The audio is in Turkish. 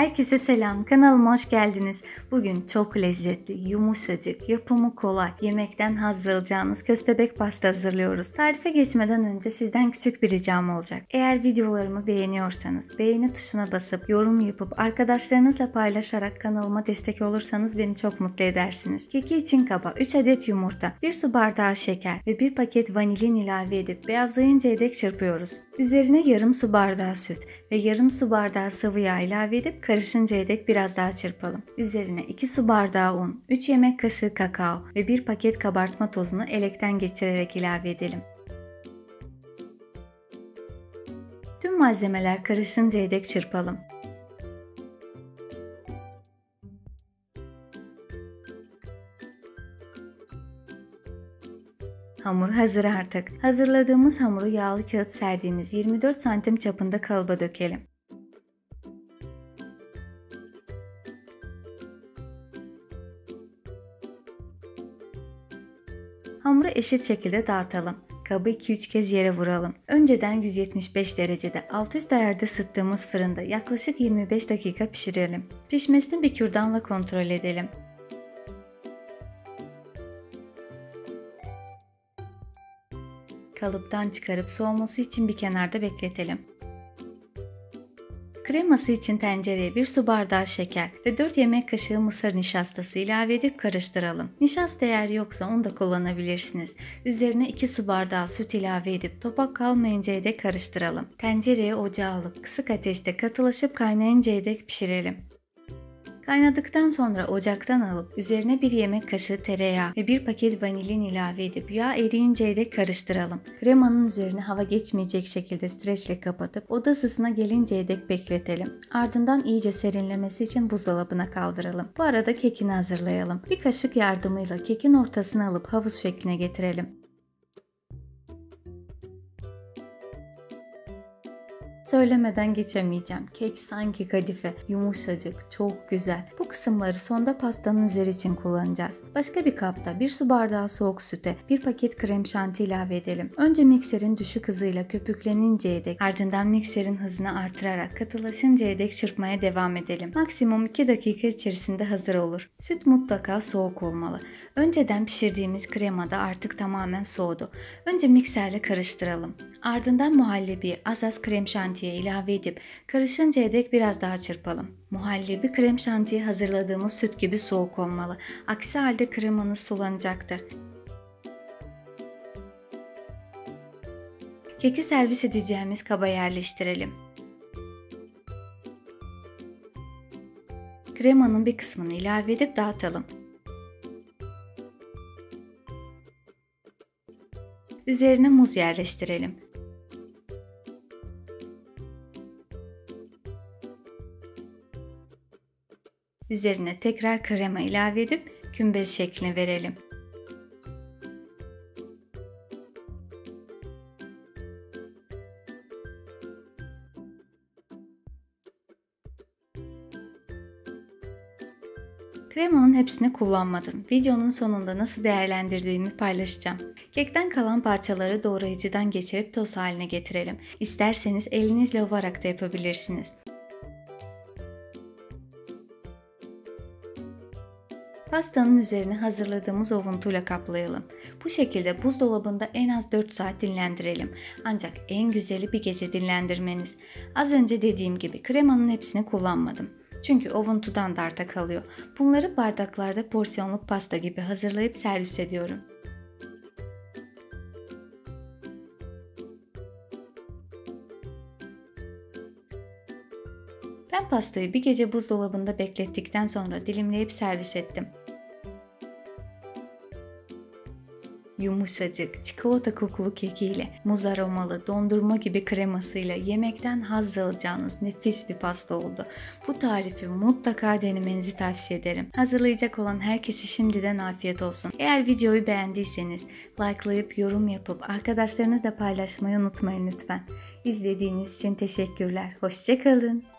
Herkese selam, kanalıma hoş geldiniz. Bugün çok lezzetli, yumuşacık, yapımı kolay, yemekten haz alacağınız köstebek pasta hazırlıyoruz. Tarife geçmeden önce sizden küçük bir ricam olacak. Eğer videolarımı beğeniyorsanız beğeni tuşuna basıp yorum yapıp arkadaşlarınızla paylaşarak kanalıma destek olursanız beni çok mutlu edersiniz. Keki için kaba 3 adet yumurta, 1 su bardağı şeker ve 1 paket vanilin ilave edip beyazlayıncaya dek çırpıyoruz. Üzerine yarım su bardağı süt ve yarım su bardağı sıvı yağ ilave edip karışıncaya dek biraz daha çırpalım. Üzerine 2 su bardağı un, 3 yemek kaşığı kakao ve 1 paket kabartma tozunu elekten geçirerek ilave edelim. Tüm malzemeler karışıncaya dek çırpalım. Hamur hazır artık. Hazırladığımız hamuru yağlı kağıt serdiğimiz 24 santim çapında kalıba dökelim. Hamuru eşit şekilde dağıtalım. Kabı 2-3 kez yere vuralım. Önceden 175 derecede alt üst ayarda ısıttığımız fırında yaklaşık 25 dakika pişirelim. Pişmesini bir kürdanla kontrol edelim. Kalıptan çıkarıp soğuması için bir kenarda bekletelim. Kreması için tencereye 1 su bardağı şeker ve 4 yemek kaşığı mısır nişastası ilave edip karıştıralım. Nişasta eğer yoksa onu da kullanabilirsiniz. Üzerine 2 su bardağı süt ilave edip topak kalmayıncaya dek karıştıralım. Tencereye ocağa alıp kısık ateşte katılaşıp kaynayıncaya dek pişirelim. Kaynadıktan sonra ocaktan alıp üzerine bir yemek kaşığı tereyağı ve bir paket vanilin ilave edip yağ eriyinceye dek karıştıralım. Kremanın üzerine hava geçmeyecek şekilde streçle kapatıp oda ısısına gelinceye dek bekletelim. Ardından iyice serinlemesi için buzdolabına kaldıralım. Bu arada kekini hazırlayalım. Bir kaşık yardımıyla kekin ortasını alıp havuz şekline getirelim. Söylemeden geçemeyeceğim. Kek sanki kadife, yumuşacık, çok güzel. Bu kısımları sonda pastanın üzeri için kullanacağız. Başka bir kapta bir su bardağı soğuk süte bir paket krem şanti ilave edelim. Önce mikserin düşük hızıyla köpükleninceye dek ardından mikserin hızını artırarak katılaşıncaya dek çırpmaya devam edelim. Maksimum 2 dakika içerisinde hazır olur. Süt mutlaka soğuk olmalı. Önceden pişirdiğimiz krema da artık tamamen soğudu. Önce mikserle karıştıralım. Ardından muhallebi az az krem şantiye ilave edip karışıncaya dek biraz daha çırpalım. Muhallebi krem şantiye hazırladığımız süt gibi soğuk olmalı. Aksi halde kremanız sulanacaktır. Keki servis edeceğimiz kaba yerleştirelim. Kremanın bir kısmını ilave edip dağıtalım. Üzerine muz yerleştirelim. Üzerine tekrar krema ilave edip kümbez şeklini verelim. Kremanın hepsini kullanmadım. Videonun sonunda nasıl değerlendirdiğimi paylaşacağım. Kekten kalan parçaları doğrayıcıdan geçirip toz haline getirelim. İsterseniz elinizle ovarak da yapabilirsiniz. Pastanın üzerine hazırladığımız ovuntuyla kaplayalım. Bu şekilde buzdolabında en az 4 saat dinlendirelim. Ancak en güzeli bir gece dinlendirmeniz. Az önce dediğim gibi kremanın hepsini kullanmadım. Çünkü ovuntudan da kalıyor. Bunları bardaklarda porsiyonluk pasta gibi hazırlayıp servis ediyorum. Ben pastayı bir gece buzdolabında beklettikten sonra dilimleyip servis ettim. Yumuşacık, çikolata kokulu kekiyle, muz aromalı, dondurma gibi kremasıyla yemekten haz alacağınız nefis bir pasta oldu. Bu tarifi mutlaka denemenizi tavsiye ederim. Hazırlayacak olan herkese şimdiden afiyet olsun. Eğer videoyu beğendiyseniz likelayıp yorum yapıp arkadaşlarınızla paylaşmayı unutmayın lütfen. İzlediğiniz için teşekkürler. Hoşçakalın.